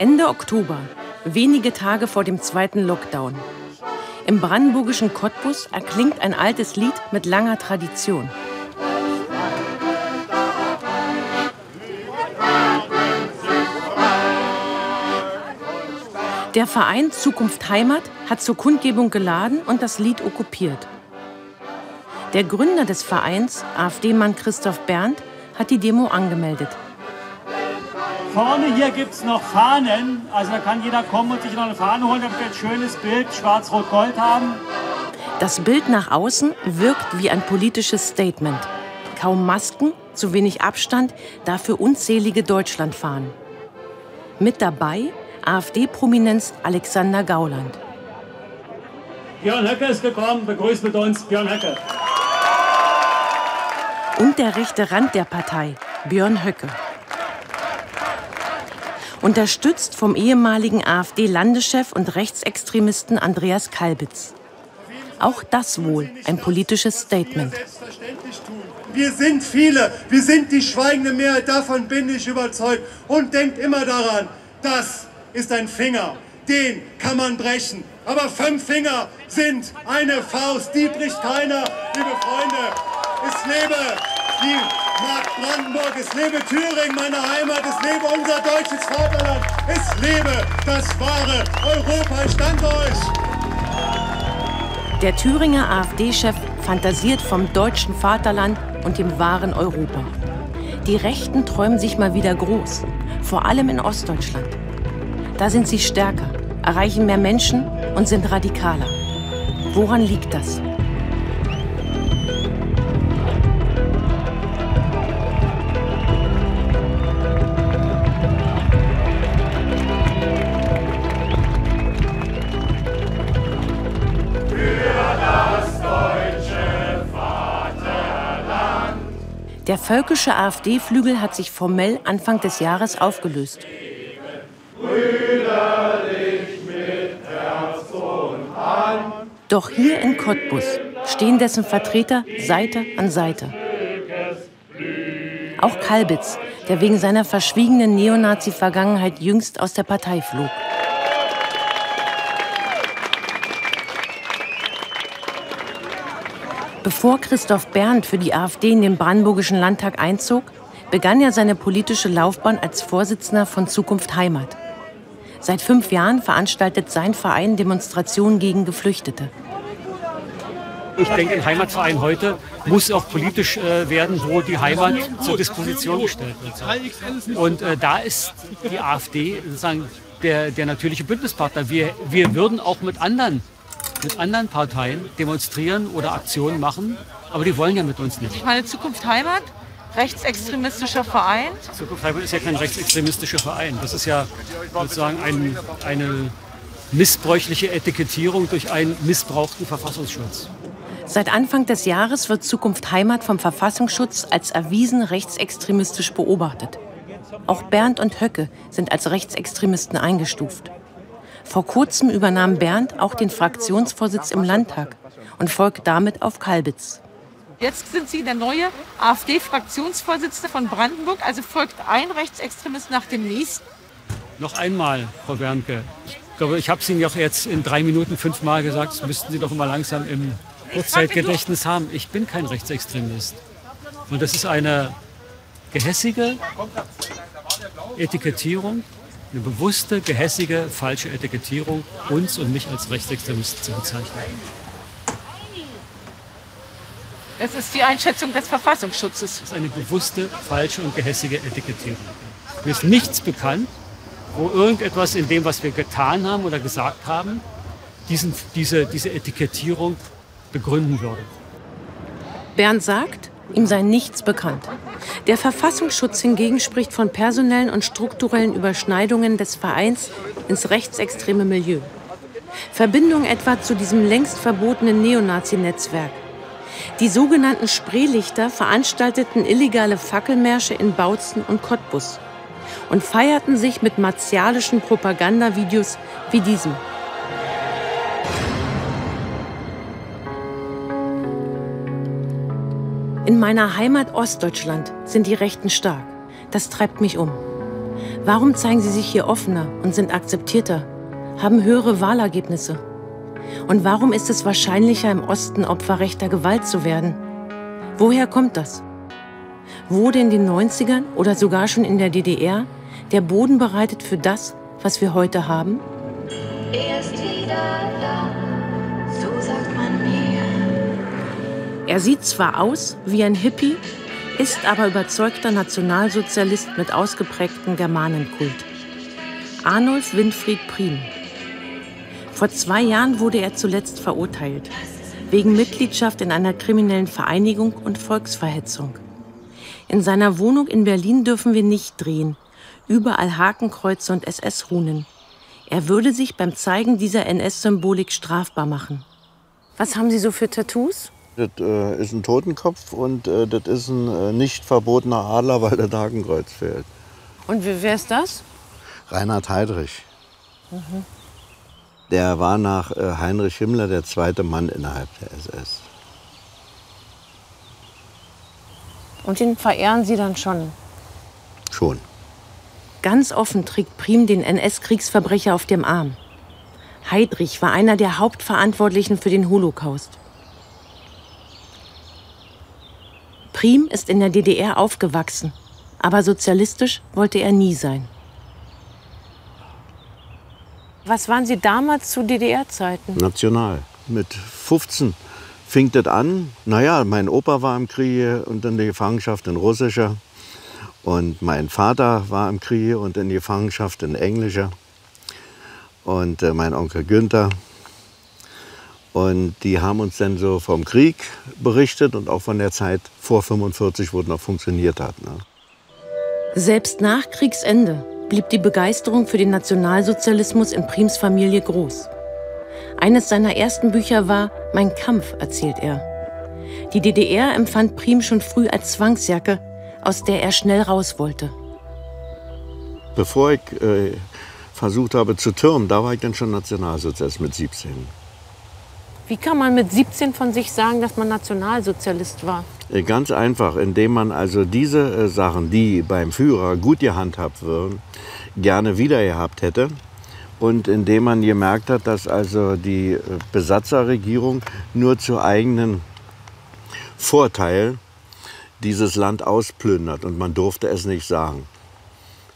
Ende Oktober, wenige Tage vor dem zweiten Lockdown. Im brandenburgischen Cottbus erklingt ein altes Lied mit langer Tradition. Der Verein Zukunft Heimat hat zur Kundgebung geladen und das Lied okkupiert. Der Gründer des Vereins, AfD-Mann Christoph Berndt, hat die Demo angemeldet. Vorne hier gibt es noch Fahnen, also da kann jeder kommen und sich noch eine Fahne holen, damit wir ein schönes Bild schwarz-rot-gold haben. Das Bild nach außen wirkt wie ein politisches Statement. Kaum Masken, zu wenig Abstand, dafür unzählige Deutschlandfahnen. Mit dabei AfD-Prominenz Alexander Gauland. Björn Höcke ist gekommen, begrüßt mit uns Björn Höcke. Und der rechte Rand der Partei, Björn Höcke. Unterstützt vom ehemaligen AfD-Landeschef und Rechtsextremisten Andreas Kalbitz. Auch das wohl ein politisches Statement. Wir sind viele, wir sind die schweigende Mehrheit, davon bin ich überzeugt. Und denkt immer daran, das ist ein Finger, den kann man brechen. Aber fünf Finger sind eine Faust, die bricht keiner, liebe Freunde. Es lebe die Mark Brandenburg, es lebe Thüringen, meine Heimat, es lebe unser deutsches Vaterland, es lebe das wahre Europa, ich danke euch. Der Thüringer AfD-Chef fantasiert vom deutschen Vaterland und dem wahren Europa. Die Rechten träumen sich mal wieder groß, vor allem in Ostdeutschland. Da sind sie stärker, erreichen mehr Menschen und sind radikaler. Woran liegt das? Der völkische AfD-Flügel hat sich formell Anfang des Jahres aufgelöst. Doch hier in Cottbus stehen dessen Vertreter Seite an Seite. Auch Kalbitz, der wegen seiner verschwiegenen Neonazi-Vergangenheit jüngst aus der Partei flog. Bevor Christoph Berndt für die AfD in den Brandenburgischen Landtag einzog, begann er seine politische Laufbahn als Vorsitzender von Zukunft Heimat. Seit fünf Jahren veranstaltet sein Verein Demonstrationen gegen Geflüchtete. Ich denke, ein Heimatverein heute muss auch politisch äh, werden, wo die Heimat zur Disposition gestellt wird. Und äh, da ist die AfD sozusagen der, der natürliche Bündnispartner. Wir, wir würden auch mit anderen, mit anderen Parteien demonstrieren oder Aktionen machen, aber die wollen ja mit uns nicht. Ich meine, Zukunft Heimat rechtsextremistischer Verein? Zukunft Freiburg ist ja kein rechtsextremistischer Verein. Das ist ja sozusagen ein, eine missbräuchliche Etikettierung durch einen missbrauchten Verfassungsschutz. Seit Anfang des Jahres wird Zukunft Heimat vom Verfassungsschutz als erwiesen rechtsextremistisch beobachtet. Auch Bernd und Höcke sind als Rechtsextremisten eingestuft. Vor kurzem übernahm Bernd auch den Fraktionsvorsitz im Landtag und folgt damit auf Kalbitz. Jetzt sind Sie der neue AfD-Fraktionsvorsitzende von Brandenburg. Also folgt ein Rechtsextremist nach dem nächsten. Noch einmal, Frau Bernke. Ich glaube, ich habe es Ihnen ja jetzt in drei Minuten fünfmal gesagt. Das müssten Sie doch immer langsam im Kurzzeitgedächtnis haben. Ich bin kein Rechtsextremist. Und das ist eine gehässige Etikettierung, eine bewusste, gehässige, falsche Etikettierung, uns und mich als Rechtsextremisten zu bezeichnen. Das ist die Einschätzung des Verfassungsschutzes. Das ist eine bewusste, falsche und gehässige Etikettierung. Mir ist nichts bekannt, wo irgendetwas in dem, was wir getan haben oder gesagt haben, diesen, diese, diese Etikettierung begründen würde. Bernd sagt, ihm sei nichts bekannt. Der Verfassungsschutz hingegen spricht von personellen und strukturellen Überschneidungen des Vereins ins rechtsextreme Milieu. Verbindung etwa zu diesem längst verbotenen Neonazi-Netzwerk, die sogenannten Spreelichter veranstalteten illegale Fackelmärsche in Bautzen und Cottbus und feierten sich mit martialischen Propagandavideos wie diesem. In meiner Heimat Ostdeutschland sind die Rechten stark. Das treibt mich um. Warum zeigen sie sich hier offener und sind akzeptierter, haben höhere Wahlergebnisse? Und warum ist es wahrscheinlicher, im Osten Opfer rechter Gewalt zu werden? Woher kommt das? Wurde in den 90ern oder sogar schon in der DDR der Boden bereitet für das, was wir heute haben? Er wieder da, Er sieht zwar aus wie ein Hippie, ist aber überzeugter Nationalsozialist mit ausgeprägtem Germanenkult. Arnulf Winfried Priem. Vor zwei Jahren wurde er zuletzt verurteilt, wegen Mitgliedschaft in einer kriminellen Vereinigung und Volksverhetzung. In seiner Wohnung in Berlin dürfen wir nicht drehen, überall Hakenkreuze und SS-Runen. Er würde sich beim Zeigen dieser NS-Symbolik strafbar machen. Was haben Sie so für Tattoos? Das äh, ist ein Totenkopf und äh, das ist ein äh, nicht verbotener Adler, weil der Hakenkreuz fehlt. Und wer ist das? Reinhard Heydrich. Mhm. Der war nach äh, Heinrich Himmler der zweite Mann innerhalb der SS. Und den verehren Sie dann schon? Schon. Ganz offen trägt Prim den NS-Kriegsverbrecher auf dem Arm. Heydrich war einer der Hauptverantwortlichen für den Holocaust. Prim ist in der DDR aufgewachsen, aber sozialistisch wollte er nie sein. Was waren Sie damals zu DDR-Zeiten? National. Mit 15 fing das an. Naja, mein Opa war im Krieg und in der Gefangenschaft in russischer. Und mein Vater war im Krieg und in Gefangenschaft in englischer. Und äh, mein Onkel Günther. Und die haben uns dann so vom Krieg berichtet und auch von der Zeit vor 45, wo es noch funktioniert hat. Ne? Selbst nach Kriegsende blieb die Begeisterung für den Nationalsozialismus in Prims Familie groß. Eines seiner ersten Bücher war Mein Kampf, erzählt er. Die DDR empfand Prim schon früh als Zwangsjacke, aus der er schnell raus wollte. Bevor ich äh, versucht habe zu türmen, da war ich dann schon Nationalsozialist mit 17. Wie kann man mit 17 von sich sagen, dass man Nationalsozialist war? Äh, ganz einfach, indem man also diese äh, Sachen, die beim Führer gut gehandhabt würden, gerne wieder gehabt hätte. Und indem man gemerkt hat, dass also die äh, Besatzerregierung nur zu eigenen Vorteil dieses Land ausplündert und man durfte es nicht sagen.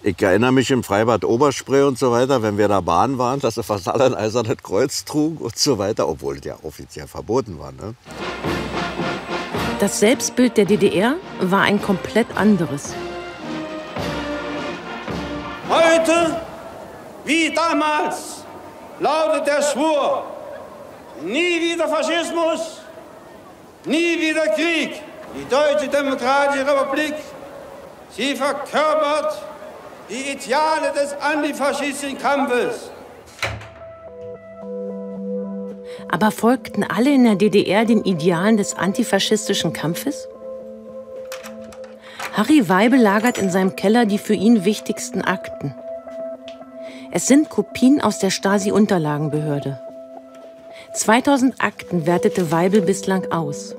Ich erinnere mich im Freibad Oberspree und so weiter, wenn wir da Bahn waren, dass sie fast alle ein eisernes Kreuz trugen und so weiter, obwohl es ja offiziell verboten war. Ne? Das Selbstbild der DDR war ein komplett anderes. Heute, wie damals, lautet der Schwur, nie wieder Faschismus, nie wieder Krieg. Die Deutsche Demokratische Republik, sie verkörpert die Ideale des antifaschistischen Kampfes. Aber folgten alle in der DDR den Idealen des antifaschistischen Kampfes? Harry Weibel lagert in seinem Keller die für ihn wichtigsten Akten. Es sind Kopien aus der Stasi-Unterlagenbehörde. 2000 Akten wertete Weibel bislang aus.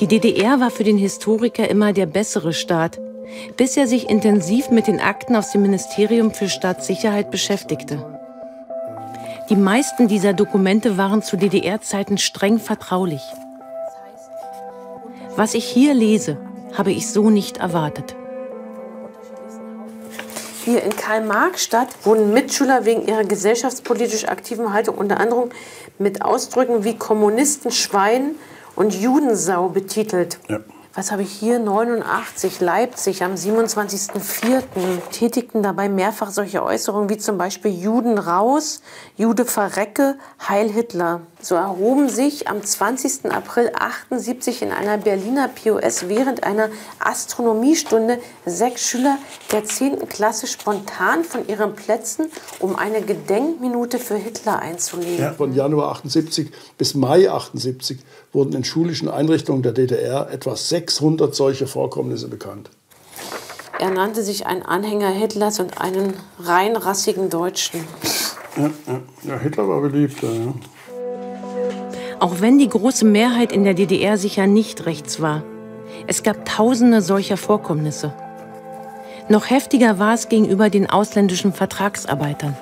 Die DDR war für den Historiker immer der bessere Staat, bis er sich intensiv mit den Akten aus dem Ministerium für Staatssicherheit beschäftigte. Die meisten dieser Dokumente waren zu DDR-Zeiten streng vertraulich. Was ich hier lese, habe ich so nicht erwartet. Hier in Karl-Marx-Stadt wurden Mitschüler wegen ihrer gesellschaftspolitisch aktiven Haltung unter anderem mit Ausdrücken wie Kommunisten, Schwein und Judensau betitelt. Ja. Was habe ich hier? 89, Leipzig am 27.04. tätigten dabei mehrfach solche Äußerungen wie zum Beispiel Juden raus, Jude verrecke, Heil Hitler. So erhoben sich am 20. April 78 in einer Berliner POS während einer Astronomiestunde sechs Schüler der 10. Klasse spontan von ihren Plätzen, um eine Gedenkminute für Hitler einzulegen. Ja, von Januar 78 bis Mai 78 wurden in schulischen Einrichtungen der DDR etwa 600 solche Vorkommnisse bekannt. Er nannte sich ein Anhänger Hitlers und einen reinrassigen Deutschen. Ja, ja. ja Hitler war beliebt. Ja. Auch wenn die große Mehrheit in der DDR sicher nicht rechts war. Es gab tausende solcher Vorkommnisse. Noch heftiger war es gegenüber den ausländischen Vertragsarbeitern.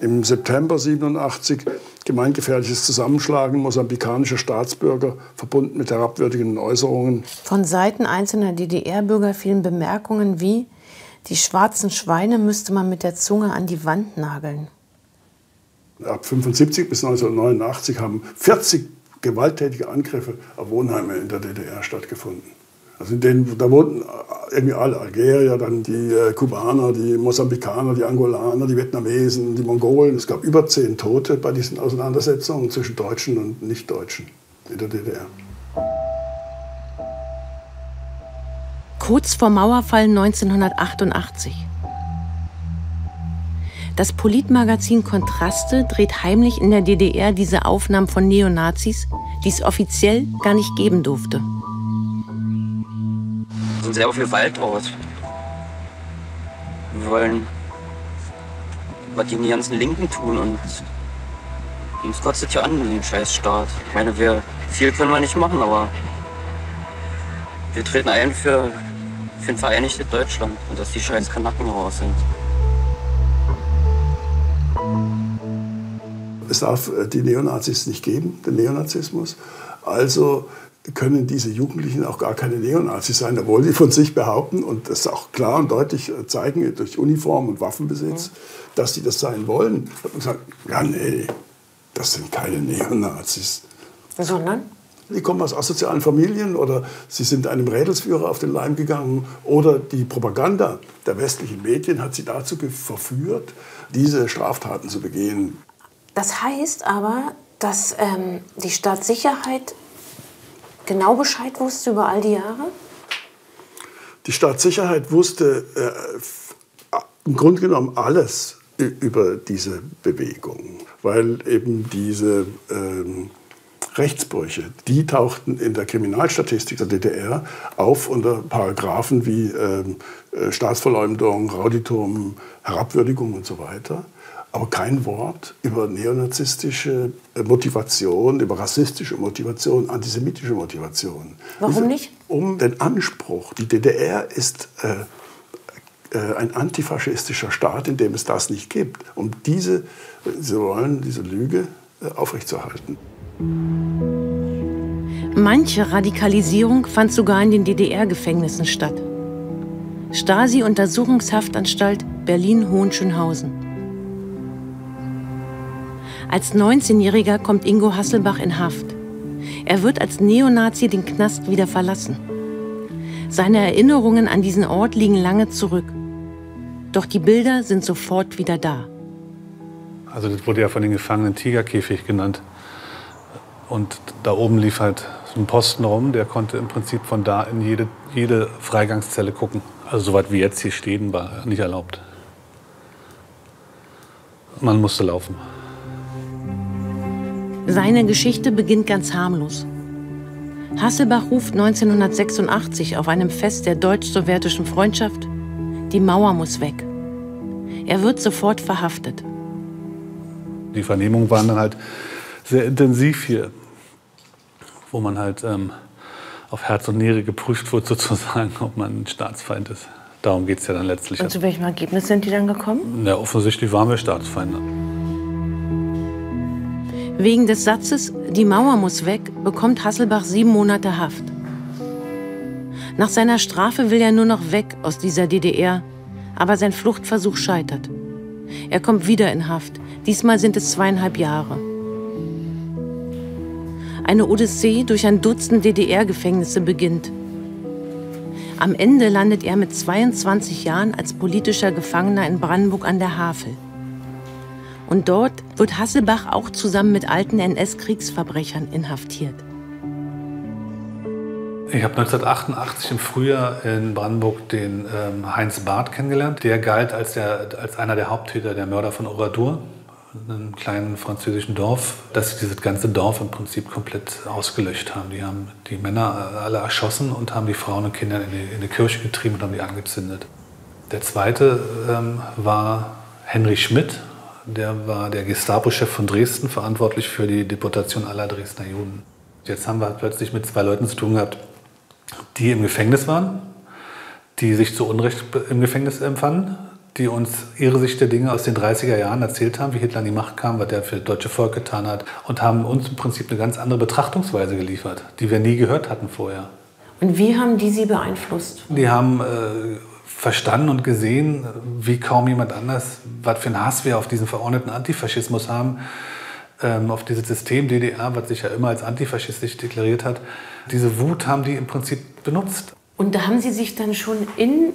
Im September 87 gemeingefährliches Zusammenschlagen mosambikanischer Staatsbürger, verbunden mit herabwürdigenden Äußerungen. Von Seiten einzelner DDR-Bürger fielen Bemerkungen wie, die schwarzen Schweine müsste man mit der Zunge an die Wand nageln. Ab 1975 bis 1989 haben 40 gewalttätige Angriffe auf Wohnheime in der DDR stattgefunden. Also denen, da wurden irgendwie alle Algerier, dann die äh, Kubaner, die Mosambikaner, die Angolaner, die Vietnamesen, die Mongolen. Es gab über zehn Tote bei diesen Auseinandersetzungen zwischen Deutschen und Nichtdeutschen in der DDR. Kurz vor Mauerfall 1988. Das Politmagazin Kontraste dreht heimlich in der DDR diese Aufnahmen von Neonazis, die es offiziell gar nicht geben durfte sind sehr viel Wald aus. Wir wollen, was die ganzen Linken tun und uns kotzt ja an, den Scheißstaat. Ich meine, wir, viel können wir nicht machen, aber wir treten ein für, für ein vereinigtes Deutschland und dass die scheiß Kanacken raus sind. Es darf äh, die Neonazis nicht geben, den Neonazismus. Also können diese Jugendlichen auch gar keine Neonazis sein, obwohl sie von sich behaupten und das auch klar und deutlich äh, zeigen durch Uniform und Waffenbesitz, dass sie das sein wollen. Da hat man gesagt, ja nee, das sind keine Neonazis. Sondern? Die kommen aus asozialen Familien oder sie sind einem Rädelsführer auf den Leim gegangen oder die Propaganda der westlichen Medien hat sie dazu verführt, diese Straftaten zu begehen. Das heißt aber, dass ähm, die Staatssicherheit genau Bescheid wusste über all die Jahre? Die Staatssicherheit wusste äh, im Grunde genommen alles über diese Bewegung, weil eben diese ähm, Rechtsbrüche, die tauchten in der Kriminalstatistik der DDR auf unter Paragraphen wie ähm, äh, Staatsverleumdung, Rauditum, Herabwürdigung und so weiter aber kein Wort über neonazistische Motivation, über rassistische Motivation, antisemitische Motivation. Warum nicht? Um den Anspruch, die DDR ist äh, äh, ein antifaschistischer Staat, in dem es das nicht gibt, um diese, diese Rollen, diese Lüge äh, aufrechtzuerhalten. Manche Radikalisierung fand sogar in den DDR-Gefängnissen statt. Stasi-Untersuchungshaftanstalt Berlin-Hohenschönhausen. Als 19-Jähriger kommt Ingo Hasselbach in Haft. Er wird als Neonazi den Knast wieder verlassen. Seine Erinnerungen an diesen Ort liegen lange zurück. Doch die Bilder sind sofort wieder da. Also das wurde ja von den Gefangenen Tigerkäfig genannt. Und da oben lief halt so ein Posten rum, der konnte im Prinzip von da in jede, jede Freigangszelle gucken. Also so weit wie jetzt hier stehen war nicht erlaubt. Man musste laufen. Seine Geschichte beginnt ganz harmlos. Hasselbach ruft 1986 auf einem Fest der deutsch-sowjetischen Freundschaft, die Mauer muss weg. Er wird sofort verhaftet. Die Vernehmungen waren dann halt sehr intensiv hier, wo man halt ähm, auf Herz und Niere geprüft wird, sozusagen, ob man ein Staatsfeind ist. Darum geht es ja dann letztlich. Und zu welchem Ergebnis sind die dann gekommen? Ja, offensichtlich waren wir Staatsfeinde. Wegen des Satzes Die Mauer muss weg bekommt Hasselbach sieben Monate Haft. Nach seiner Strafe will er nur noch weg aus dieser DDR, aber sein Fluchtversuch scheitert. Er kommt wieder in Haft. Diesmal sind es zweieinhalb Jahre. Eine Odyssee durch ein Dutzend DDR-Gefängnisse beginnt. Am Ende landet er mit 22 Jahren als politischer Gefangener in Brandenburg an der Havel. Und dort wird Hasselbach auch zusammen mit alten NS-Kriegsverbrechern inhaftiert. Ich habe 1988 im Frühjahr in Brandenburg den ähm, Heinz Barth kennengelernt. Der galt als, der, als einer der Haupttäter der Mörder von Oradour, einem kleinen französischen Dorf, dass sie dieses ganze Dorf im Prinzip komplett ausgelöscht haben. Die haben die Männer äh, alle erschossen und haben die Frauen und Kinder in die, in die Kirche getrieben und haben die angezündet. Der zweite ähm, war Henry Schmidt, der war der Gestapo-Chef von Dresden, verantwortlich für die Deportation aller Dresdner Juden. Jetzt haben wir plötzlich mit zwei Leuten zu tun gehabt, die im Gefängnis waren, die sich zu Unrecht im Gefängnis empfanden, die uns ihre Sicht der Dinge aus den 30er Jahren erzählt haben, wie Hitler an die Macht kam, was er für das deutsche Volk getan hat und haben uns im Prinzip eine ganz andere Betrachtungsweise geliefert, die wir nie gehört hatten vorher. Und wie haben die Sie beeinflusst? Die haben äh, verstanden und gesehen, wie kaum jemand anders, was für einen Hass wir auf diesen verordneten Antifaschismus haben, ähm, auf dieses System DDR, was sich ja immer als antifaschistisch deklariert hat. Diese Wut haben die im Prinzip benutzt. Und da haben Sie sich dann schon in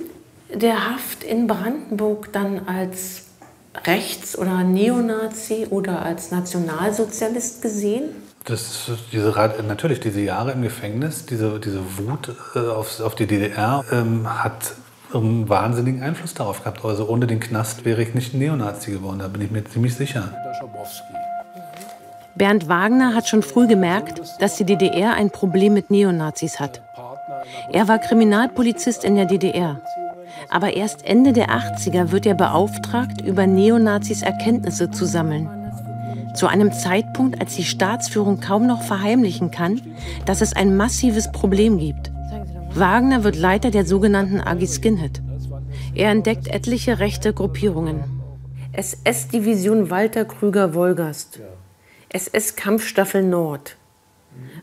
der Haft in Brandenburg dann als Rechts- oder Neonazi oder als Nationalsozialist gesehen? Das, diese, natürlich, diese Jahre im Gefängnis, diese, diese Wut äh, auf, auf die DDR ähm, hat einen wahnsinnigen Einfluss darauf gehabt. Also ohne den Knast wäre ich nicht Neonazi geworden, da bin ich mir ziemlich sicher. Bernd Wagner hat schon früh gemerkt, dass die DDR ein Problem mit Neonazis hat. Er war Kriminalpolizist in der DDR. Aber erst Ende der 80er wird er beauftragt, über Neonazis Erkenntnisse zu sammeln. Zu einem Zeitpunkt, als die Staatsführung kaum noch verheimlichen kann, dass es ein massives Problem gibt. Wagner wird Leiter der sogenannten AG Skinhead. Er entdeckt etliche rechte Gruppierungen. SS-Division Walter Krüger-Wolgast, SS-Kampfstaffel Nord,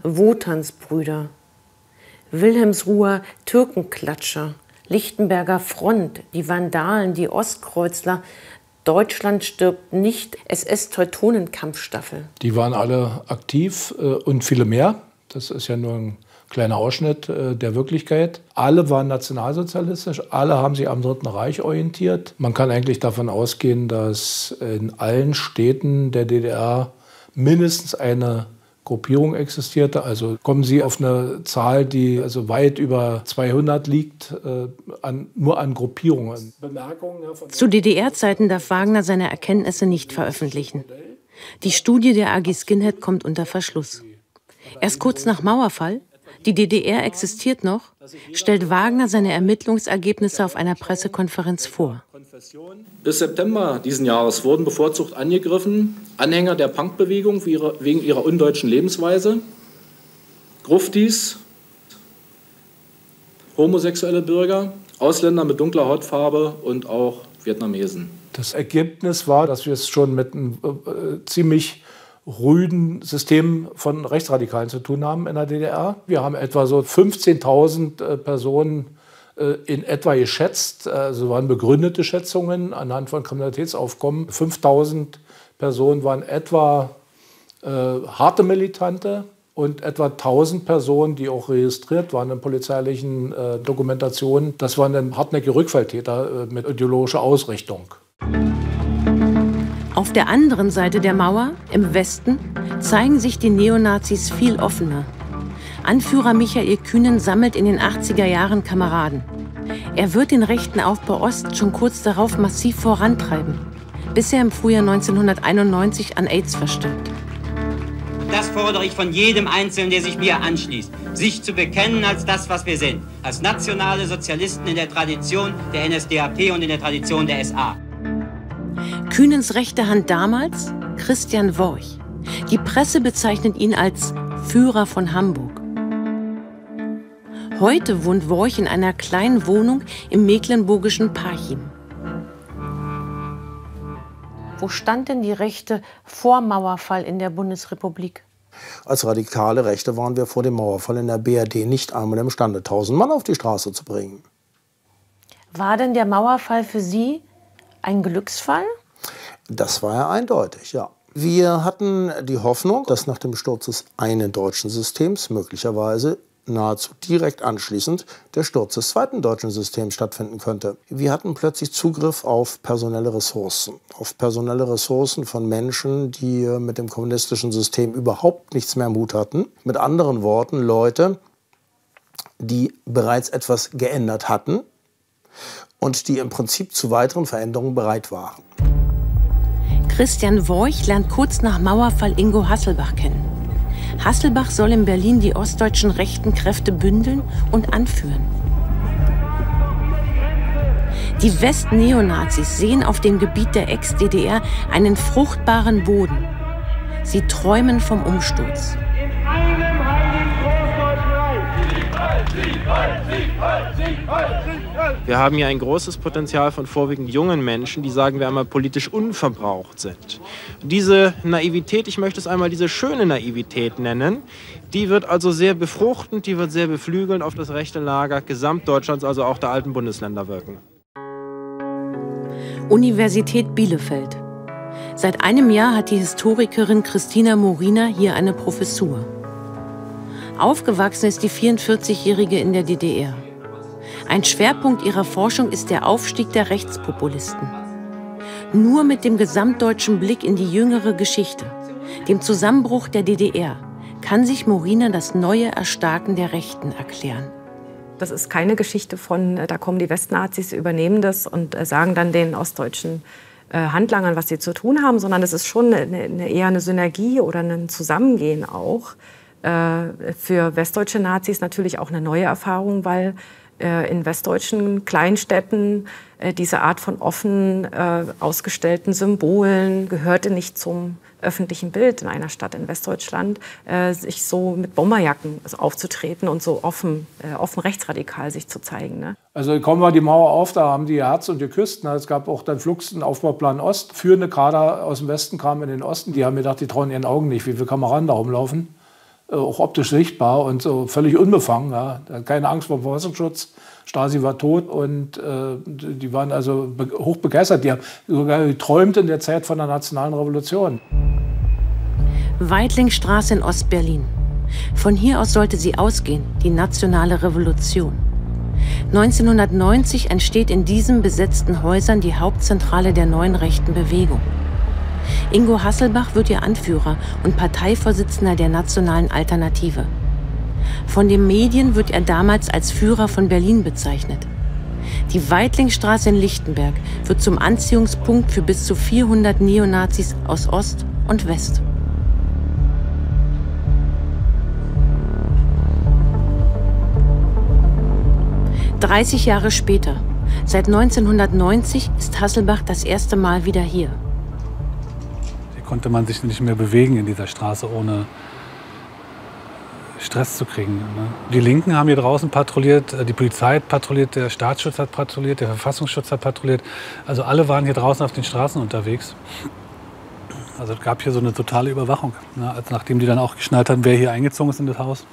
Wotansbrüder, Wilhelmsruher Türkenklatscher, Lichtenberger Front, die Vandalen, die Ostkreuzler, Deutschland stirbt nicht, SS-Teutonenkampfstaffel. Die waren alle aktiv äh, und viele mehr. Das ist ja nur ein kleiner Ausschnitt äh, der Wirklichkeit. Alle waren nationalsozialistisch, alle haben sich am Dritten Reich orientiert. Man kann eigentlich davon ausgehen, dass in allen Städten der DDR mindestens eine Gruppierung existierte. Also kommen Sie auf eine Zahl, die also weit über 200 liegt, äh, an, nur an Gruppierungen. Zu DDR-Zeiten darf Wagner seine Erkenntnisse nicht veröffentlichen. Die Studie der AG Skinhead kommt unter Verschluss. Erst kurz nach Mauerfall, die DDR existiert noch, stellt Wagner seine Ermittlungsergebnisse auf einer Pressekonferenz vor. Bis September diesen Jahres wurden bevorzugt angegriffen Anhänger der Punkbewegung wegen ihrer undeutschen Lebensweise, Gruftis, homosexuelle Bürger, Ausländer mit dunkler Hautfarbe und auch Vietnamesen. Das Ergebnis war, dass wir es schon mit einem äh, ziemlich rüden System von Rechtsradikalen zu tun haben in der DDR. Wir haben etwa so 15.000 äh, Personen äh, in etwa geschätzt, also waren begründete Schätzungen anhand von Kriminalitätsaufkommen. 5000 Personen waren etwa äh, harte Militante und etwa 1000 Personen, die auch registriert waren in polizeilichen äh, Dokumentationen. Das waren dann hartnäckige Rückfalltäter äh, mit ideologischer Ausrichtung. Auf der anderen Seite der Mauer, im Westen, zeigen sich die Neonazis viel offener. Anführer Michael Kühnen sammelt in den 80er Jahren Kameraden. Er wird den rechten Aufbau Ost schon kurz darauf massiv vorantreiben, bis er im Frühjahr 1991 an AIDS verstirbt. Das fordere ich von jedem Einzelnen, der sich mir anschließt, sich zu bekennen als das, was wir sind, als nationale Sozialisten in der Tradition der NSDAP und in der Tradition der SA. Kühnens rechte Hand damals, Christian Worch. Die Presse bezeichnet ihn als Führer von Hamburg. Heute wohnt Worch in einer kleinen Wohnung im mecklenburgischen Parchim. Wo stand denn die Rechte vor Mauerfall in der Bundesrepublik? Als radikale Rechte waren wir vor dem Mauerfall in der BRD nicht einmal imstande, tausend Mann auf die Straße zu bringen. War denn der Mauerfall für Sie ein Glücksfall? Das war ja eindeutig, ja. Wir hatten die Hoffnung, dass nach dem Sturz des einen deutschen Systems möglicherweise nahezu direkt anschließend der Sturz des zweiten deutschen Systems stattfinden könnte. Wir hatten plötzlich Zugriff auf personelle Ressourcen, auf personelle Ressourcen von Menschen, die mit dem kommunistischen System überhaupt nichts mehr im Hut hatten. Mit anderen Worten, Leute, die bereits etwas geändert hatten und die im Prinzip zu weiteren Veränderungen bereit waren. Christian Worch lernt kurz nach Mauerfall Ingo Hasselbach kennen. Hasselbach soll in Berlin die ostdeutschen rechten Kräfte bündeln und anführen. Die Westneonazis sehen auf dem Gebiet der Ex-DDR einen fruchtbaren Boden. Sie träumen vom Umsturz. Wir haben hier ein großes Potenzial von vorwiegend jungen Menschen, die sagen wir einmal politisch unverbraucht sind. Diese Naivität, ich möchte es einmal diese schöne Naivität nennen, die wird also sehr befruchtend, die wird sehr beflügelnd auf das rechte Lager Gesamtdeutschlands, also auch der alten Bundesländer wirken. Universität Bielefeld. Seit einem Jahr hat die Historikerin Christina Morina hier eine Professur. Aufgewachsen ist die 44-Jährige in der DDR. Ein Schwerpunkt ihrer Forschung ist der Aufstieg der Rechtspopulisten. Nur mit dem gesamtdeutschen Blick in die jüngere Geschichte, dem Zusammenbruch der DDR, kann sich Morina das neue Erstarken der Rechten erklären. Das ist keine Geschichte von, äh, da kommen die Westnazis, übernehmen das und äh, sagen dann den ostdeutschen äh, Handlangern, was sie zu tun haben, sondern es ist schon eine, eine, eher eine Synergie oder ein Zusammengehen auch. Für westdeutsche Nazis natürlich auch eine neue Erfahrung, weil in westdeutschen Kleinstädten diese Art von offen ausgestellten Symbolen gehörte nicht zum öffentlichen Bild in einer Stadt in Westdeutschland, äh, sich so mit Bomberjacken aufzutreten und so offen, äh, offen rechtsradikal sich zu zeigen. Ne? Also kommen wir die Mauer auf, da haben die ihr Herz und geküsst. Ne? Es gab auch dann Flux, einen Aufbauplan Ost. Führende Kader aus dem Westen kamen in den Osten. Die haben gedacht, die trauen ihren Augen nicht, wie viele Kameraden da rumlaufen. Äh, auch optisch sichtbar und so völlig unbefangen. Ja? Keine Angst vor Verfassungsschutz. Stasi war tot und äh, die waren also hoch begeistert. Die haben sogar geträumt in der Zeit von der nationalen Revolution. Weitlingstraße in Ostberlin. Von hier aus sollte sie ausgehen, die nationale Revolution. 1990 entsteht in diesen besetzten Häusern die Hauptzentrale der neuen rechten Bewegung. Ingo Hasselbach wird ihr Anführer und Parteivorsitzender der nationalen Alternative. Von den Medien wird er damals als Führer von Berlin bezeichnet. Die Weitlingstraße in Lichtenberg wird zum Anziehungspunkt für bis zu 400 Neonazis aus Ost und West. 30 Jahre später, seit 1990, ist Hasselbach das erste Mal wieder hier. Konnte man sich nicht mehr bewegen in dieser Straße, ohne Stress zu kriegen. Ne? Die Linken haben hier draußen patrouilliert, äh, die Polizei hat patrouilliert, der Staatsschutz hat patrouilliert, der Verfassungsschutz hat patrouilliert. Also alle waren hier draußen auf den Straßen unterwegs. Also es gab hier so eine totale Überwachung. Ne? Also nachdem die dann auch geschnallt haben, wer hier eingezogen ist in das Haus.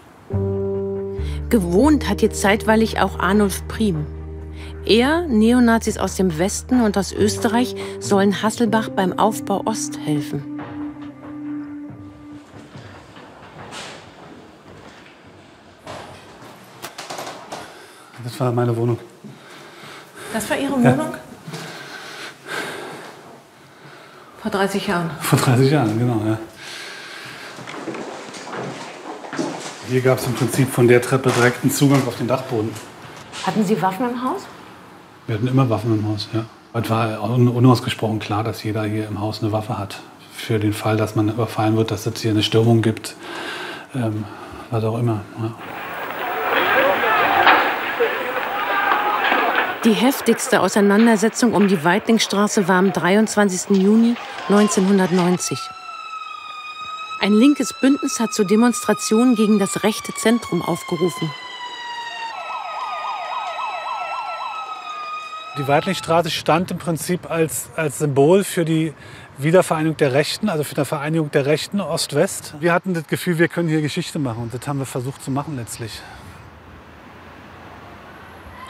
Gewohnt hat hier zeitweilig auch Arnulf Prim. Er, Neonazis aus dem Westen und aus Österreich, sollen Hasselbach beim Aufbau Ost helfen. Das war meine Wohnung. Das war Ihre Wohnung? Ja. Vor 30 Jahren. Vor 30 Jahren, genau, ja. Hier gab es im Prinzip von der Treppe direkt einen Zugang auf den Dachboden. Hatten Sie Waffen im Haus? Wir hatten immer Waffen im Haus, ja. Es war unausgesprochen klar, dass jeder hier im Haus eine Waffe hat. Für den Fall, dass man überfallen wird, dass es hier eine Störung gibt, ähm, was auch immer. Ja. Die heftigste Auseinandersetzung um die Weitlingstraße war am 23. Juni 1990. Ein linkes Bündnis hat zu Demonstrationen gegen das rechte Zentrum aufgerufen. Die Weitlingstraße stand im Prinzip als, als Symbol für die Wiedervereinigung der Rechten, also für die Vereinigung der Rechten Ost-West. Wir hatten das Gefühl, wir können hier Geschichte machen und das haben wir versucht zu machen letztlich.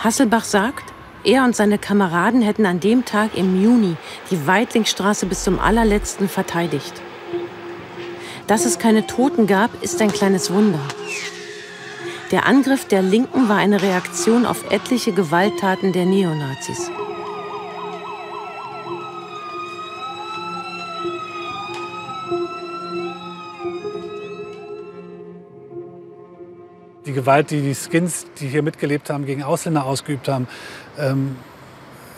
Hasselbach sagt, er und seine Kameraden hätten an dem Tag im Juni die Weitlingstraße bis zum allerletzten verteidigt. Dass es keine Toten gab, ist ein kleines Wunder. Der Angriff der Linken war eine Reaktion auf etliche Gewalttaten der Neonazis. Die Gewalt, die die Skins, die hier mitgelebt haben, gegen Ausländer ausgeübt haben, ähm,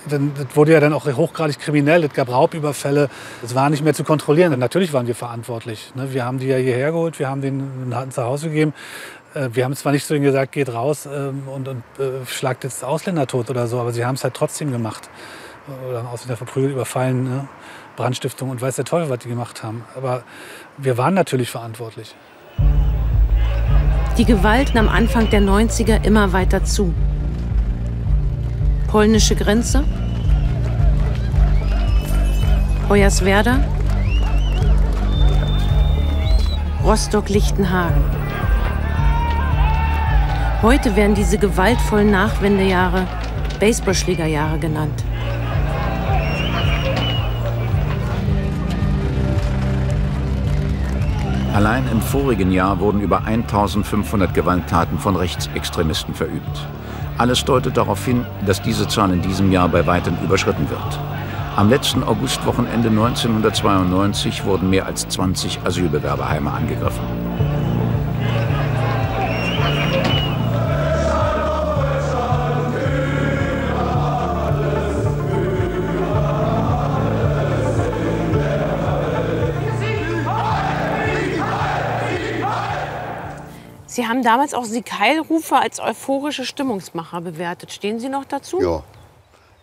dann, das wurde ja dann auch hochgradig kriminell. Es gab Raubüberfälle. Es war nicht mehr zu kontrollieren. Natürlich waren wir verantwortlich. Ne? Wir haben die ja hierher geholt, wir haben den hatten zu Hause gegeben. Äh, wir haben zwar nicht zu ihnen gesagt, geht raus ähm, und, und äh, schlagt jetzt Ausländer tot oder so, aber sie haben es halt trotzdem gemacht. Oder Ausländer verprügelt, überfallen, ne? Brandstiftung und weiß der Teufel, was die gemacht haben. Aber wir waren natürlich verantwortlich. Die Gewalt nahm Anfang der 90er immer weiter zu. Polnische Grenze, Hoyerswerda, Rostock-Lichtenhagen. Heute werden diese gewaltvollen Nachwendejahre Baseballschlägerjahre genannt. Allein im vorigen Jahr wurden über 1500 Gewalttaten von Rechtsextremisten verübt. Alles deutet darauf hin, dass diese Zahl in diesem Jahr bei weitem überschritten wird. Am letzten Augustwochenende 1992 wurden mehr als 20 Asylbewerberheime angegriffen. Haben damals auch Sieg Heilrufe als euphorische Stimmungsmacher bewertet. Stehen Sie noch dazu? Ja.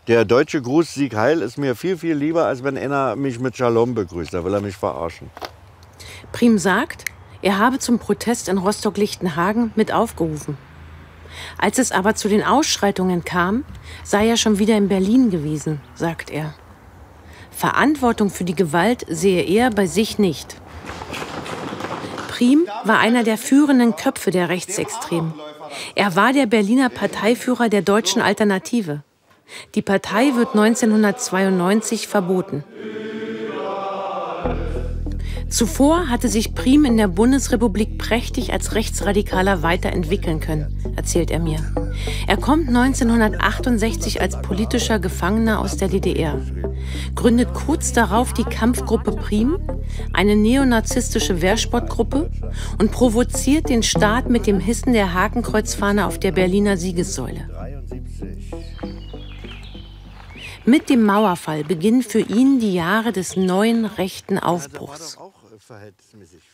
Der deutsche Gruß Sieg Heil ist mir viel, viel lieber, als wenn einer mich mit Shalom begrüßt. Da will er mich verarschen. Prim sagt, er habe zum Protest in Rostock-Lichtenhagen mit aufgerufen. Als es aber zu den Ausschreitungen kam, sei er schon wieder in Berlin gewesen, sagt er. Verantwortung für die Gewalt sehe er bei sich nicht. Prim war einer der führenden Köpfe der Rechtsextremen. Er war der Berliner Parteiführer der deutschen Alternative. Die Partei wird 1992 verboten. Zuvor hatte sich Prim in der Bundesrepublik prächtig als Rechtsradikaler weiterentwickeln können, erzählt er mir. Er kommt 1968 als politischer Gefangener aus der DDR, gründet kurz darauf die Kampfgruppe Prim, eine neonazistische Wehrsportgruppe, und provoziert den Staat mit dem Hissen der Hakenkreuzfahne auf der Berliner Siegessäule. Mit dem Mauerfall beginnen für ihn die Jahre des neuen rechten Aufbruchs.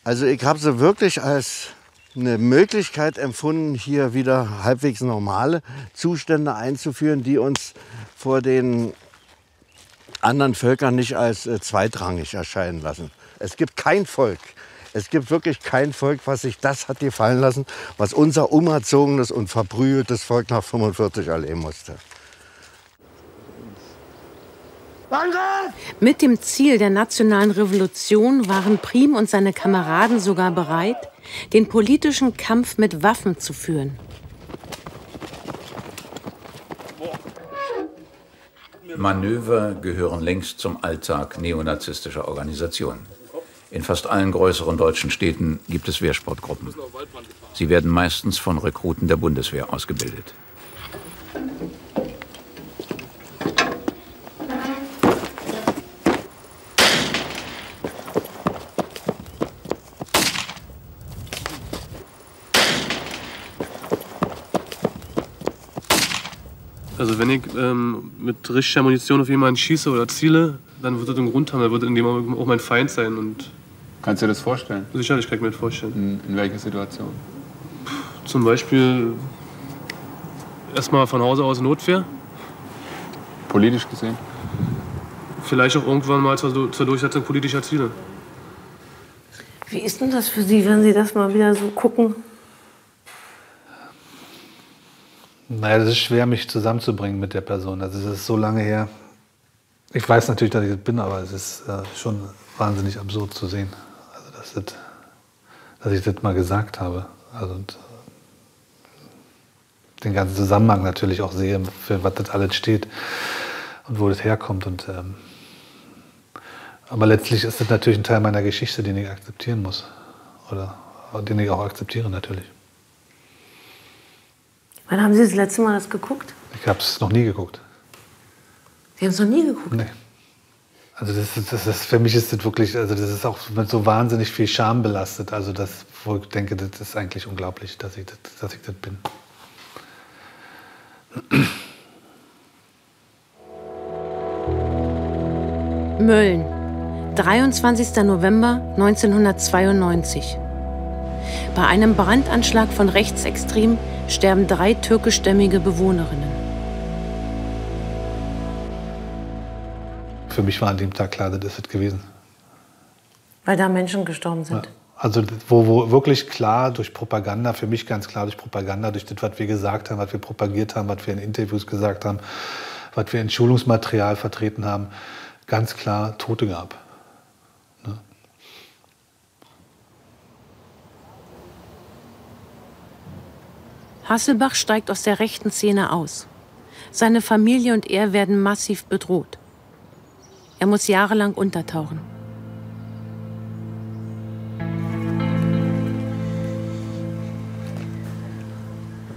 Also ich habe sie wirklich als eine Möglichkeit empfunden, hier wieder halbwegs normale Zustände einzuführen, die uns vor den anderen Völkern nicht als äh, zweitrangig erscheinen lassen. Es gibt kein Volk, es gibt wirklich kein Volk, was sich das hat gefallen lassen, was unser umerzogenes und verbrüheltes Volk nach 45 erleben musste. Mit dem Ziel der nationalen Revolution waren Prim und seine Kameraden sogar bereit, den politischen Kampf mit Waffen zu führen. Manöver gehören längst zum Alltag neonazistischer Organisationen. In fast allen größeren deutschen Städten gibt es Wehrsportgruppen. Sie werden meistens von Rekruten der Bundeswehr ausgebildet. Also wenn ich ähm, mit richtiger Munition auf jemanden schieße oder ziele, dann wird das einen Grund haben, dann wird in dem auch mein Feind sein. Und Kannst du dir das vorstellen? Sicherlich kann ich mir das vorstellen. In, in welcher Situation? Zum Beispiel erstmal von Hause aus Notwehr. Politisch gesehen? Vielleicht auch irgendwann mal zur, zur Durchsetzung politischer Ziele. Wie ist denn das für Sie, wenn Sie das mal wieder so gucken? Naja, das ist schwer, mich zusammenzubringen mit der Person. Also es ist so lange her. Ich weiß natürlich, dass ich das bin, aber es ist äh, schon wahnsinnig absurd zu sehen. Dass, das, dass ich das mal gesagt habe. Also und, äh, den ganzen Zusammenhang natürlich auch sehe, für was das alles steht und wo das herkommt. Und, ähm, aber letztlich ist das natürlich ein Teil meiner Geschichte, den ich akzeptieren muss. Oder den ich auch akzeptiere natürlich. Wann haben Sie das letzte Mal das geguckt? Ich habe es noch nie geguckt. Sie haben es noch nie geguckt? Nee. Also das ist, das ist, für mich ist das wirklich, also das ist auch mit so wahnsinnig viel Scham belastet. Also das, wo ich denke, das ist eigentlich unglaublich, dass ich das, dass ich das bin. Mölln, 23. November 1992. Bei einem Brandanschlag von Rechtsextremen sterben drei türkischstämmige Bewohnerinnen. Für mich war an dem Tag klar, das ist es gewesen. Weil da Menschen gestorben sind. Also wo, wo wirklich klar durch Propaganda, für mich ganz klar durch Propaganda, durch das, was wir gesagt haben, was wir propagiert haben, was wir in Interviews gesagt haben, was wir in Schulungsmaterial vertreten haben, ganz klar Tote gab. Ne? Hasselbach steigt aus der rechten Szene aus. Seine Familie und er werden massiv bedroht. Er muss jahrelang untertauchen.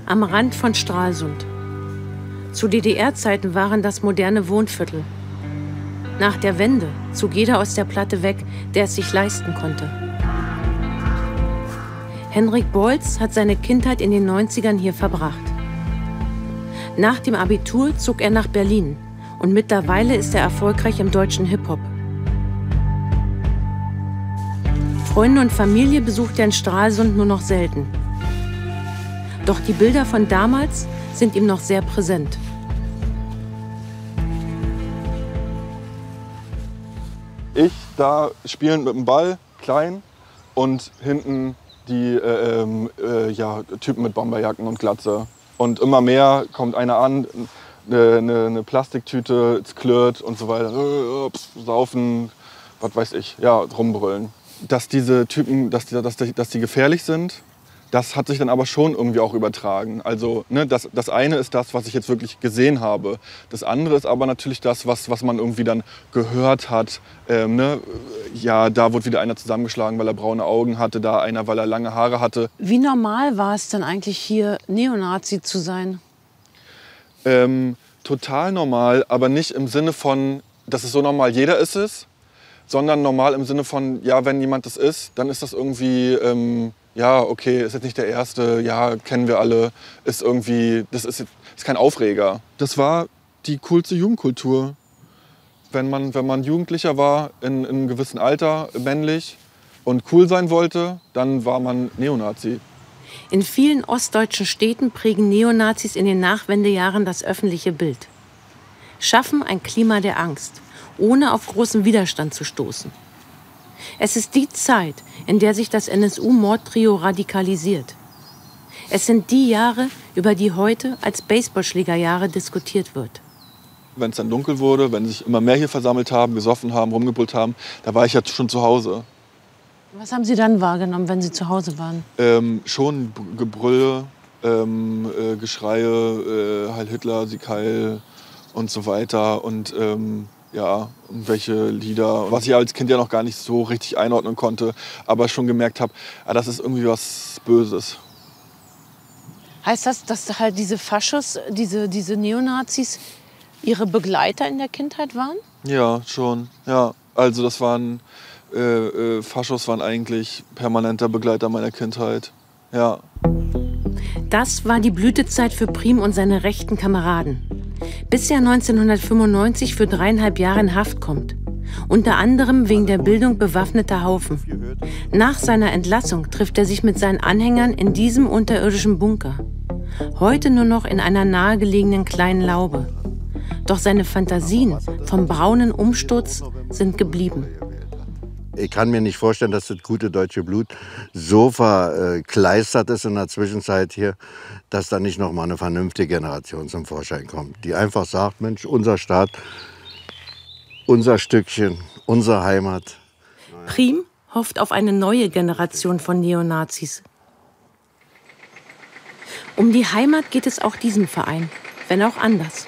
Am Rand von Stralsund. Zu DDR-Zeiten waren das moderne Wohnviertel. Nach der Wende zog jeder aus der Platte weg, der es sich leisten konnte. Henrik Bolz hat seine Kindheit in den 90ern hier verbracht. Nach dem Abitur zog er nach Berlin und mittlerweile ist er erfolgreich im deutschen Hip-Hop. Freunde und Familie besucht er in Stralsund nur noch selten. Doch die Bilder von damals sind ihm noch sehr präsent. Ich da spielend mit dem Ball, klein, und hinten die äh, ähm, äh, ja, Typen mit Bomberjacken und Glatze. Und immer mehr kommt einer an, eine, eine, Plastiktüte, klirrt und so weiter, äh, pf, saufen, was weiß ich, ja, rumbrüllen. Dass diese Typen, dass die, dass die, dass die gefährlich sind, das hat sich dann aber schon irgendwie auch übertragen. Also ne, das, das eine ist das, was ich jetzt wirklich gesehen habe. Das andere ist aber natürlich das, was, was man irgendwie dann gehört hat. Ähm, ne? Ja, da wurde wieder einer zusammengeschlagen, weil er braune Augen hatte, da einer, weil er lange Haare hatte. Wie normal war es denn eigentlich hier, Neonazi zu sein? Ähm, total normal, aber nicht im Sinne von, dass es so normal jeder ist es, sondern normal im Sinne von, ja, wenn jemand das ist, dann ist das irgendwie, ähm, ja, okay, ist jetzt nicht der Erste, ja, kennen wir alle, ist irgendwie, das ist, ist kein Aufreger. Das war die coolste Jugendkultur. Wenn man, wenn man Jugendlicher war, in, in einem gewissen Alter, männlich und cool sein wollte, dann war man Neonazi. In vielen ostdeutschen Städten prägen Neonazis in den Nachwendejahren das öffentliche Bild. Schaffen ein Klima der Angst, ohne auf großen Widerstand zu stoßen. Es ist die Zeit, in der sich das NSU-Mordtrio radikalisiert. Es sind die Jahre, über die heute als Baseballschlägerjahre diskutiert wird. Wenn es dann dunkel wurde, wenn sich immer mehr hier versammelt haben, gesoffen haben, rumgebrüllt haben, da war ich ja schon zu Hause. Was haben Sie dann wahrgenommen, wenn Sie zu Hause waren? Ähm, schon Gebrülle, ähm, äh, Geschreie, äh, Heil Hitler, Sieg Heil und so weiter. Und ähm, ja, irgendwelche Lieder, was ich als Kind ja noch gar nicht so richtig einordnen konnte, aber schon gemerkt habe, ah, das ist irgendwie was Böses. Heißt das, dass halt diese Faschos, diese, diese Neonazis, Ihre Begleiter in der Kindheit waren? Ja, schon. Ja, also das waren äh, äh, Faschos waren eigentlich permanenter Begleiter meiner Kindheit. Ja. Das war die Blütezeit für Prim und seine rechten Kameraden. Bis er 1995 für dreieinhalb Jahre in Haft kommt. Unter anderem wegen der Bildung bewaffneter Haufen. Nach seiner Entlassung trifft er sich mit seinen Anhängern in diesem unterirdischen Bunker. Heute nur noch in einer nahegelegenen kleinen Laube. Doch seine Fantasien vom braunen Umsturz sind geblieben. Ich kann mir nicht vorstellen, dass das gute deutsche Blut so verkleistert ist in der Zwischenzeit hier, dass da nicht noch mal eine vernünftige Generation zum Vorschein kommt, die einfach sagt, Mensch, unser Staat, unser Stückchen, unsere Heimat. Prim hofft auf eine neue Generation von Neonazis. Um die Heimat geht es auch diesem Verein, wenn auch anders.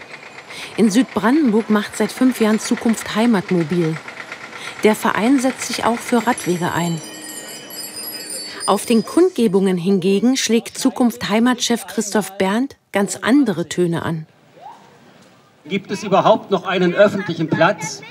In Südbrandenburg macht seit fünf Jahren Zukunft Heimatmobil. Der Verein setzt sich auch für Radwege ein. Auf den Kundgebungen hingegen schlägt Zukunft Heimatchef Christoph Berndt ganz andere Töne an. Gibt es überhaupt noch einen öffentlichen Platz,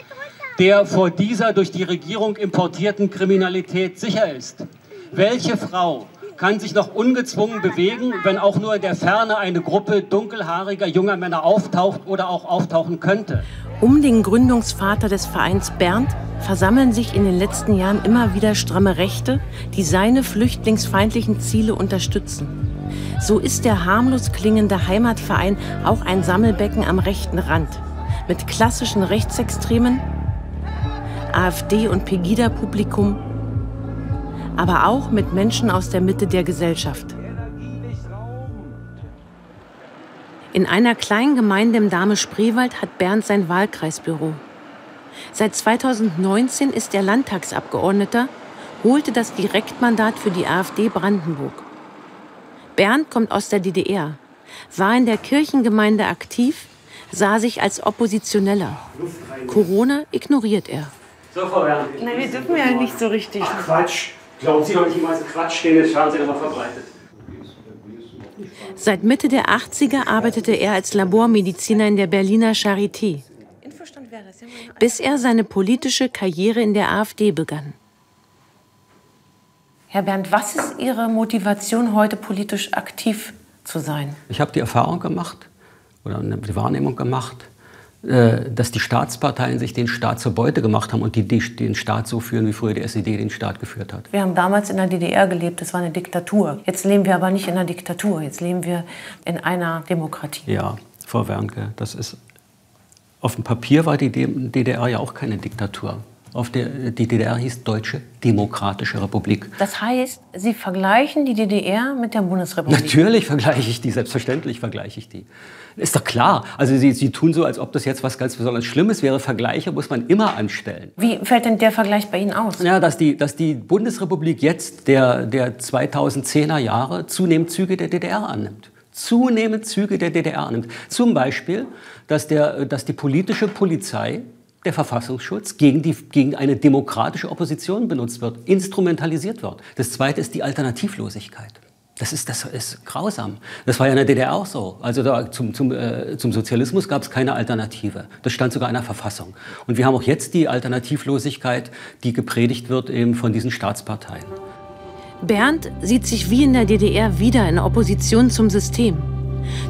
der vor dieser durch die Regierung importierten Kriminalität sicher ist? Welche Frau kann sich noch ungezwungen bewegen, wenn auch nur in der Ferne eine Gruppe dunkelhaariger junger Männer auftaucht oder auch auftauchen könnte? Um den Gründungsvater des Vereins Berndt versammeln sich in den letzten Jahren immer wieder stramme Rechte, die seine flüchtlingsfeindlichen Ziele unterstützen. So ist der harmlos klingende Heimatverein auch ein Sammelbecken am rechten Rand mit klassischen Rechtsextremen, AfD und Pegida-Publikum, aber auch mit Menschen aus der Mitte der Gesellschaft. In einer kleinen Gemeinde im Dahme-Spreewald hat Bernd sein Wahlkreisbüro. Seit 2019 ist er Landtagsabgeordneter, holte das Direktmandat für die AfD Brandenburg. Bernd kommt aus der DDR, war in der Kirchengemeinde aktiv, sah sich als Oppositioneller. Corona ignoriert er. So, Frau Bernd. Nein, wir dürfen ja nicht so richtig. Ach, Quatsch. Glauben Sie doch nicht immer, Quatsch, den das Fernsehen immer verbreitet. Seit Mitte der 80er arbeitete er als Labormediziner in der Berliner Charité, bis er seine politische Karriere in der AfD begann. Herr Bernd, was ist Ihre Motivation, heute politisch aktiv zu sein? Ich habe die Erfahrung gemacht oder die Wahrnehmung gemacht, dass die Staatsparteien sich den Staat zur Beute gemacht haben und die, die den Staat so führen, wie früher die SED den Staat geführt hat. Wir haben damals in der DDR gelebt, das war eine Diktatur. Jetzt leben wir aber nicht in einer Diktatur, jetzt leben wir in einer Demokratie. Ja, Frau Wernke, das ist auf dem Papier war die DDR ja auch keine Diktatur. Auf der, die DDR hieß Deutsche Demokratische Republik. Das heißt, Sie vergleichen die DDR mit der Bundesrepublik? Natürlich vergleiche ich die, selbstverständlich vergleiche ich die. Ist doch klar. Also Sie, Sie tun so, als ob das jetzt was ganz besonders Schlimmes wäre. Vergleiche muss man immer anstellen. Wie fällt denn der Vergleich bei Ihnen aus? Ja, dass die, dass die Bundesrepublik jetzt der, der 2010er Jahre zunehmend Züge der DDR annimmt zunehmend Züge der DDR annimmt. Zum Beispiel, dass, der, dass die politische Polizei der Verfassungsschutz gegen, die, gegen eine demokratische Opposition benutzt wird, instrumentalisiert wird. Das Zweite ist die Alternativlosigkeit. Das ist, das ist grausam. Das war ja in der DDR auch so. Also da, zum, zum, äh, zum Sozialismus gab es keine Alternative. Das stand sogar in der Verfassung. Und wir haben auch jetzt die Alternativlosigkeit, die gepredigt wird eben von diesen Staatsparteien. Bernd sieht sich wie in der DDR wieder in Opposition zum System.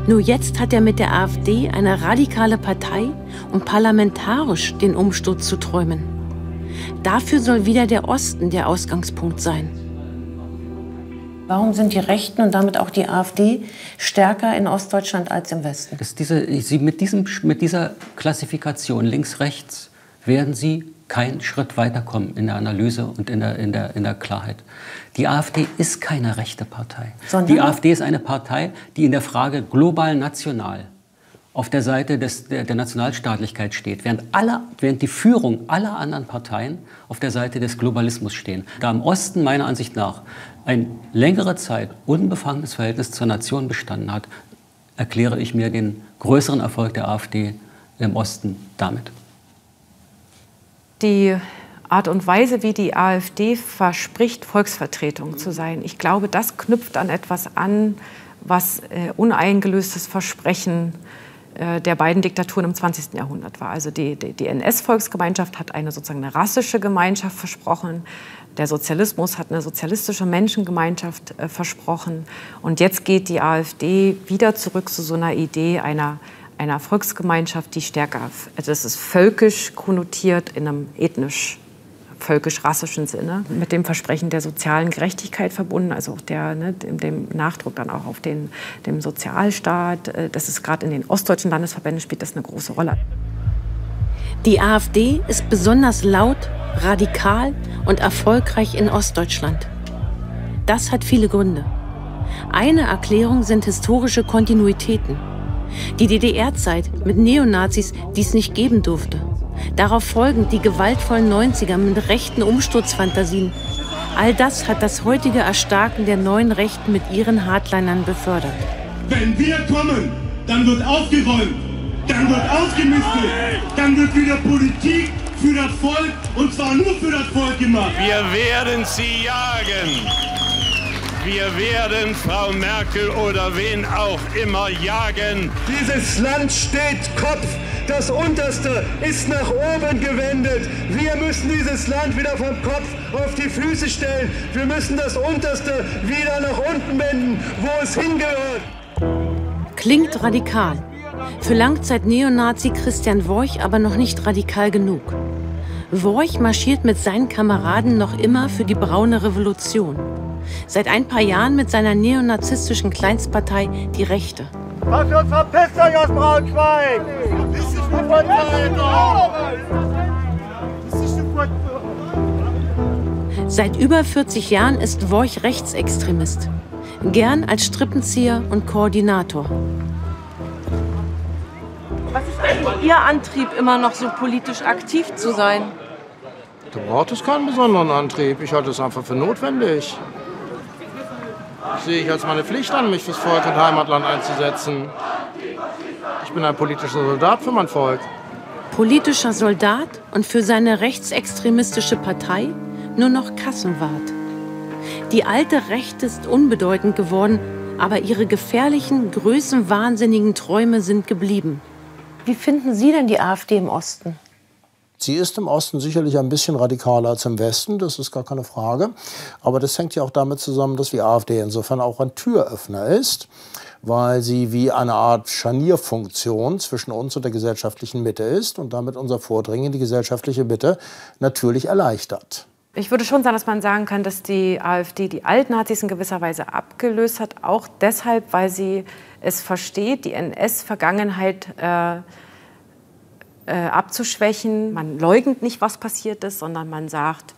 Nur jetzt hat er mit der AfD eine radikale Partei, um parlamentarisch den Umsturz zu träumen. Dafür soll wieder der Osten der Ausgangspunkt sein. Warum sind die Rechten und damit auch die AfD stärker in Ostdeutschland als im Westen? Diese, sie mit, diesem, mit dieser Klassifikation links-rechts werden Sie keinen Schritt weiterkommen in der Analyse und in der, in der, in der Klarheit. Die AfD ist keine rechte Partei. Sondern? Die AfD ist eine Partei, die in der Frage global national auf der Seite des, der, der, Nationalstaatlichkeit steht, während, alle, während die Führung aller anderen Parteien auf der Seite des Globalismus stehen. Da im Osten meiner Ansicht nach ein längere Zeit unbefangenes Verhältnis zur Nation bestanden hat, erkläre ich mir den größeren Erfolg der AfD im Osten damit. Die Art und Weise, wie die AfD verspricht, Volksvertretung zu sein. Ich glaube, das knüpft an etwas an, was äh, uneingelöstes Versprechen äh, der beiden Diktaturen im 20. Jahrhundert war. Also die, die, die NS-Volksgemeinschaft hat eine sozusagen eine rassische Gemeinschaft versprochen. Der Sozialismus hat eine sozialistische Menschengemeinschaft äh, versprochen. Und jetzt geht die AfD wieder zurück zu so einer Idee einer einer Volksgemeinschaft, die stärker, also das ist völkisch konnotiert in einem ethnisch völkisch-rassischen Sinne, mit dem Versprechen der sozialen Gerechtigkeit verbunden, also auch der, ne, dem, Nachdruck dann auch auf den dem Sozialstaat. Äh, das ist gerade in den ostdeutschen Landesverbänden spielt das eine große Rolle. Die AfD ist besonders laut, radikal und erfolgreich in Ostdeutschland. Das hat viele Gründe. Eine Erklärung sind historische Kontinuitäten. Die DDR-Zeit mit Neonazis, die es nicht geben durfte. Darauf folgend die gewaltvollen 90er mit rechten Umsturzfantasien. All das hat das heutige Erstarken der neuen Rechten mit ihren Hardlinern befördert. Wenn wir kommen, dann wird aufgeräumt, dann wird ausgemistet, dann wird wieder Politik für das Volk und zwar nur für das Volk gemacht. Wir werden sie jagen. Wir werden Frau Merkel oder wen auch immer jagen. Dieses Land steht Kopf. Das Unterste ist nach oben gewendet. Wir müssen dieses Land wieder vom Kopf auf die Füße stellen. Wir müssen das Unterste wieder nach unten wenden, wo es hingehört. Klingt radikal. Für Langzeit-Neonazi Christian Worch aber noch nicht radikal genug. Worch marschiert mit seinen Kameraden noch immer für die braune Revolution. Seit ein paar Jahren mit seiner neonazistischen Kleinstpartei Die Rechte. Was für verpisst euch aus Braunschweig! Seit über 40 Jahren ist Worch Rechtsextremist. Gern als Strippenzieher und Koordinator. Was ist eigentlich Ihr Antrieb, immer noch so politisch aktiv zu sein? Da braucht es keinen besonderen Antrieb. Ich halte es einfach für notwendig. Sehe ich als meine Pflicht an, mich fürs Volk und Heimatland einzusetzen. Ich bin ein politischer Soldat für mein Volk. Politischer Soldat und für seine rechtsextremistische Partei nur noch Kassenwart. Die alte Rechte ist unbedeutend geworden, aber ihre gefährlichen, größenwahnsinnigen Träume sind geblieben. Wie finden Sie denn die AfD im Osten? Sie ist im Osten sicherlich ein bisschen radikaler als im Westen, das ist gar keine Frage. Aber das hängt ja auch damit zusammen, dass die AfD insofern auch ein Türöffner ist, weil sie wie eine Art Scharnierfunktion zwischen uns und der gesellschaftlichen Mitte ist und damit unser Vordringen in die gesellschaftliche Mitte natürlich erleichtert. Ich würde schon sagen, dass man sagen kann, dass die AfD die Altnazis in gewisser Weise abgelöst hat, auch deshalb, weil sie es versteht, die NS-Vergangenheit äh, abzuschwächen. Man leugnet nicht, was passiert ist, sondern man sagt,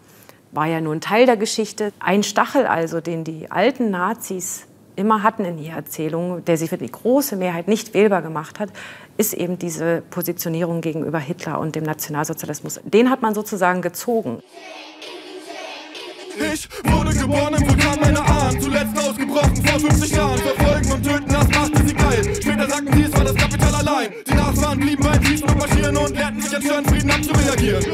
war ja nur ein Teil der Geschichte. Ein Stachel also, den die alten Nazis immer hatten in ihrer Erzählung, der sie für die große Mehrheit nicht wählbar gemacht hat, ist eben diese Positionierung gegenüber Hitler und dem Nationalsozialismus. Den hat man sozusagen gezogen. Ich wurde geboren im Vulkan meiner Ahnen, ausgebrochen vor 50 Jahren. Verfolgen und töten, das machte sie geil. Später sagten sie, es war das Kapital allein. Die Nachfahren blieben bei Schießen und Marschieren und lernten sich an Störenfrieden abzureagieren.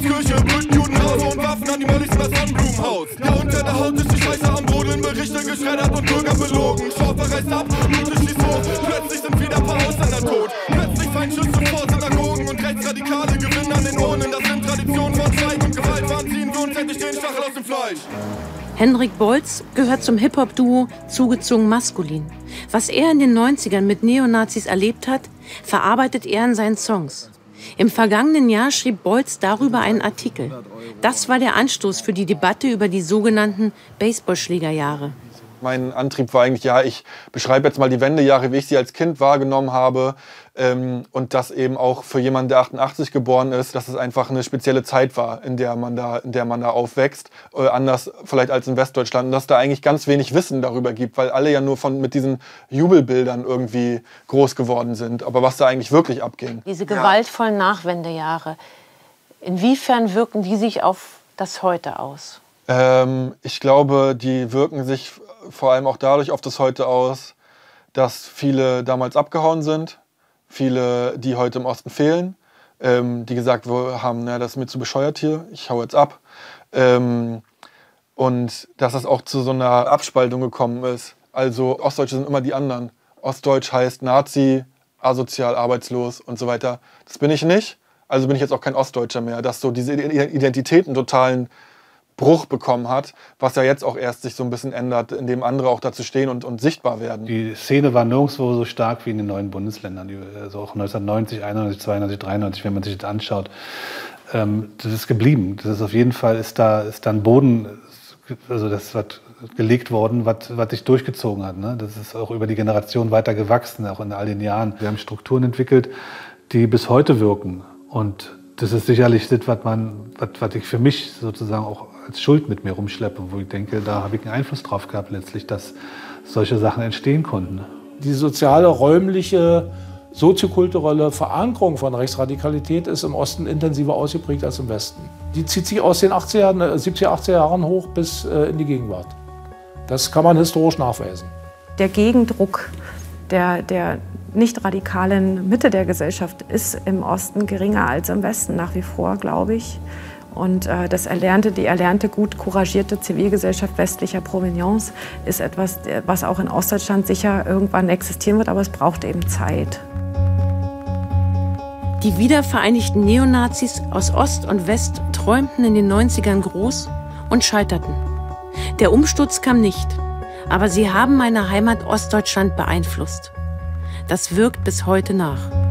Kirche, brüllten Juden raus und warfen an die Mollis das Sonnenblumenhaus. Ja, unter der Haut ist die Scheiße am Brodeln, Berichte geschreddert und Bürger belogen. Schaufer reißt ab, Blute schießt hoch, plötzlich sind wieder ein paar Ausländer tot. Plötzlich Feindschütze vor Synagogen und Rechtsradikale gewinnen an den Urnen. Das sind Traditionen von Schweigen und Gewalt, wann ziehen wir uns endlich den Stachel aus dem Fleisch. Henrik Bolz gehört zum Hip-Hop-Duo Zugezogen Maskulin. Was er in den 90ern mit Neonazis erlebt hat, verarbeitet er in seinen Songs. Im vergangenen Jahr schrieb Bolz darüber einen Artikel. Das war der Anstoß für die Debatte über die sogenannten Baseballschlägerjahre. Mein Antrieb war eigentlich, ja, ich beschreibe jetzt mal die Wendejahre, wie ich sie als Kind wahrgenommen habe. Ähm, und das eben auch für jemanden, der 88 geboren ist, dass es einfach eine spezielle Zeit war, in der man da, in der man da aufwächst. Äh, anders vielleicht als in Westdeutschland. Und dass da eigentlich ganz wenig Wissen darüber gibt, weil alle ja nur von, mit diesen Jubelbildern irgendwie groß geworden sind. Aber was da eigentlich wirklich abging. Diese gewaltvollen Nachwendejahre, inwiefern wirken die sich auf das Heute aus? Ähm, ich glaube, die wirken sich vor allem auch dadurch auf das Heute aus, dass viele damals abgehauen sind, viele, die heute im Osten fehlen, ähm, die gesagt haben, na, das ist mir zu bescheuert hier, ich hau jetzt ab. Ähm, und dass das auch zu so einer Abspaltung gekommen ist. Also Ostdeutsche sind immer die anderen. Ostdeutsch heißt Nazi, asozial, arbeitslos und so weiter. Das bin ich nicht. Also bin ich jetzt auch kein Ostdeutscher mehr. Dass so diese Identitäten totalen Bruch bekommen hat, was ja jetzt auch erst sich so ein bisschen ändert, indem andere auch dazu stehen und, und sichtbar werden. Die Szene war nirgendwo so stark wie in den neuen Bundesländern, also auch 1990, 91, 92, 93, wenn man sich das anschaut. Ähm, das ist geblieben. Das ist auf jeden Fall ist da ist dann Boden, also das wird gelegt worden, was, was sich durchgezogen hat. Ne? Das ist auch über die Generation weiter gewachsen, auch in all den Jahren. Wir haben Strukturen entwickelt, die bis heute wirken. Und das ist sicherlich das, was, man, was, was ich für mich sozusagen auch als Schuld mit mir rumschleppe, wo ich denke, da habe ich einen Einfluss drauf gehabt letztlich, dass solche Sachen entstehen konnten. Die soziale, räumliche, soziokulturelle Verankerung von Rechtsradikalität ist im Osten intensiver ausgeprägt als im Westen. Die zieht sich aus den 80er, 70er, 80er Jahren hoch bis äh, in die Gegenwart. Das kann man historisch nachweisen. Der Gegendruck der, der nicht radikalen Mitte der Gesellschaft ist im Osten geringer als im Westen nach wie vor, glaube ich. Und äh, das erlernte, die erlernte, gut couragierte Zivilgesellschaft westlicher Provenienz ist etwas, was auch in Ostdeutschland sicher irgendwann existieren wird, aber es braucht eben Zeit. Die wiedervereinigten Neonazis aus Ost und West träumten in den 90ern groß und scheiterten. Der Umsturz kam nicht, aber sie haben meine Heimat Ostdeutschland beeinflusst. Das wirkt bis heute nach.